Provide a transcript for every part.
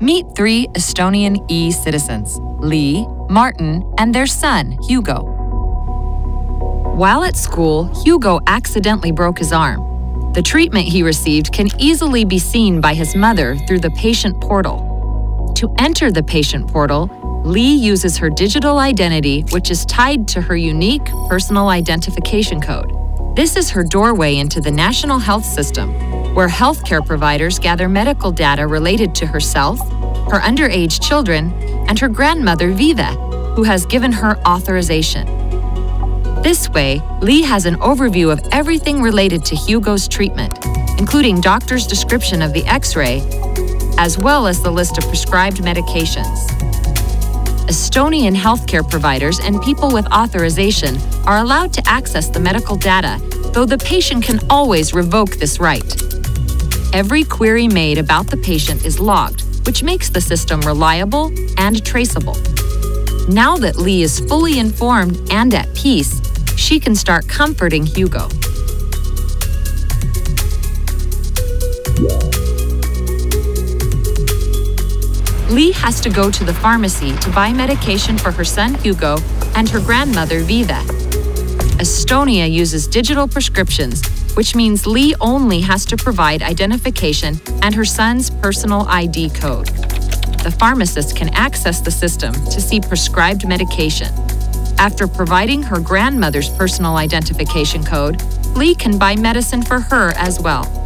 Meet three Estonian e citizens Lee, Martin, and their son, Hugo. While at school, Hugo accidentally broke his arm. The treatment he received can easily be seen by his mother through the patient portal. To enter the patient portal, Lee uses her digital identity, which is tied to her unique personal identification code. This is her doorway into the national health system, where healthcare providers gather medical data related to herself, her underage children, and her grandmother, Vive, who has given her authorization. This way, Lee has an overview of everything related to Hugo's treatment, including doctor's description of the x ray, as well as the list of prescribed medications. Estonian healthcare providers and people with authorization are allowed to access the medical data, though the patient can always revoke this right. Every query made about the patient is logged, which makes the system reliable and traceable. Now that Lee is fully informed and at peace, she can start comforting Hugo. Lee has to go to the pharmacy to buy medication for her son Hugo and her grandmother Viva. Estonia uses digital prescriptions, which means Lee only has to provide identification and her son's personal ID code. The pharmacist can access the system to see prescribed medication. After providing her grandmother's personal identification code, Lee can buy medicine for her as well.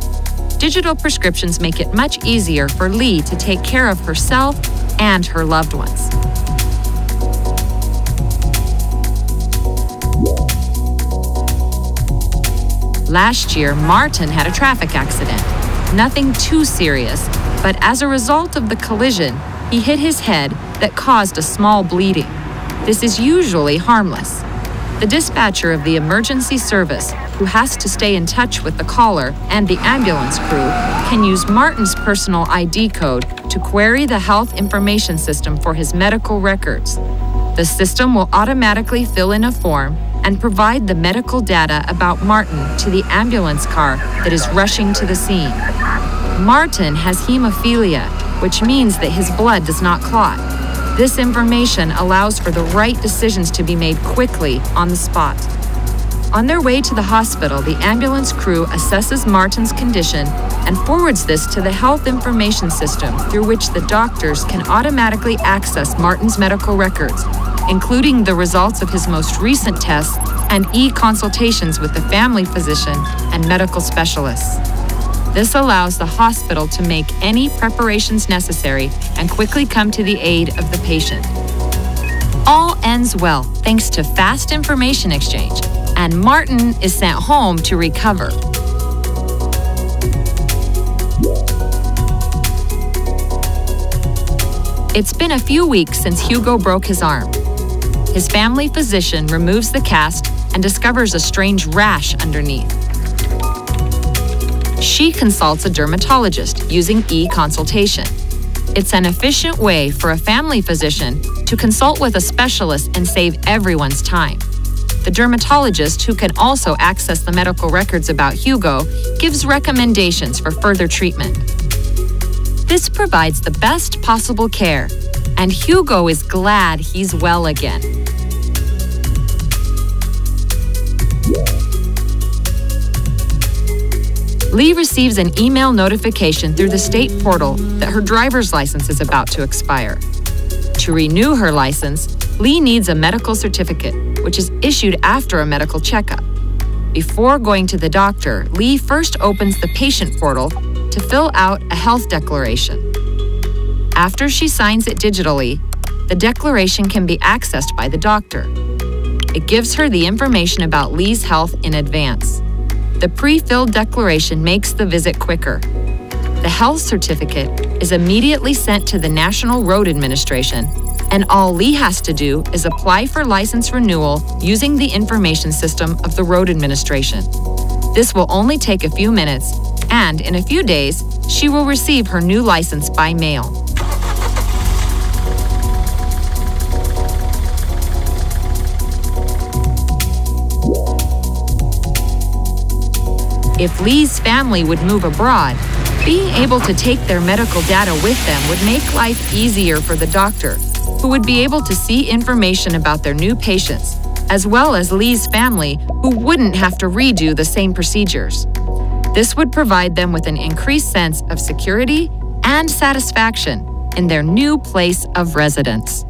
Digital prescriptions make it much easier for Lee to take care of herself and her loved ones. Last year, Martin had a traffic accident. Nothing too serious, but as a result of the collision, he hit his head that caused a small bleeding. This is usually harmless. The dispatcher of the emergency service, who has to stay in touch with the caller and the ambulance crew, can use Martin's personal ID code to query the health information system for his medical records. The system will automatically fill in a form and provide the medical data about Martin to the ambulance car that is rushing to the scene. Martin has hemophilia, which means that his blood does not clot. This information allows for the right decisions to be made quickly on the spot. On their way to the hospital, the ambulance crew assesses Martin's condition and forwards this to the health information system through which the doctors can automatically access Martin's medical records, including the results of his most recent tests and e consultations with the family physician and medical specialists. This allows the hospital to make any preparations necessary and quickly come to the aid of the patient. All ends well thanks to fast information exchange, and Martin is sent home to recover. It's been a few weeks since Hugo broke his arm. His family physician removes the cast and discovers a strange rash underneath she consults a dermatologist using e consultation. It's an efficient way for a family physician to consult with a specialist and save everyone's time. The dermatologist, who can also access the medical records about Hugo, gives recommendations for further treatment. This provides the best possible care, and Hugo is glad he's well again. Lee receives an email notification through the state portal that her driver's license is about to expire. To renew her license, Lee needs a medical certificate, which is issued after a medical checkup. Before going to the doctor, Lee first opens the patient portal to fill out a health declaration. After she signs it digitally, the declaration can be accessed by the doctor. It gives her the information about Lee's health in advance. The pre-filled declaration makes the visit quicker. The health certificate is immediately sent to the National Road Administration, and all Lee has to do is apply for license renewal using the information system of the Road Administration. This will only take a few minutes, and in a few days, she will receive her new license by mail. If Lee's family would move abroad, being able to take their medical data with them would make life easier for the doctor, who would be able to see information about their new patients, as well as Lee's family, who wouldn't have to redo the same procedures. This would provide them with an increased sense of security and satisfaction in their new place of residence.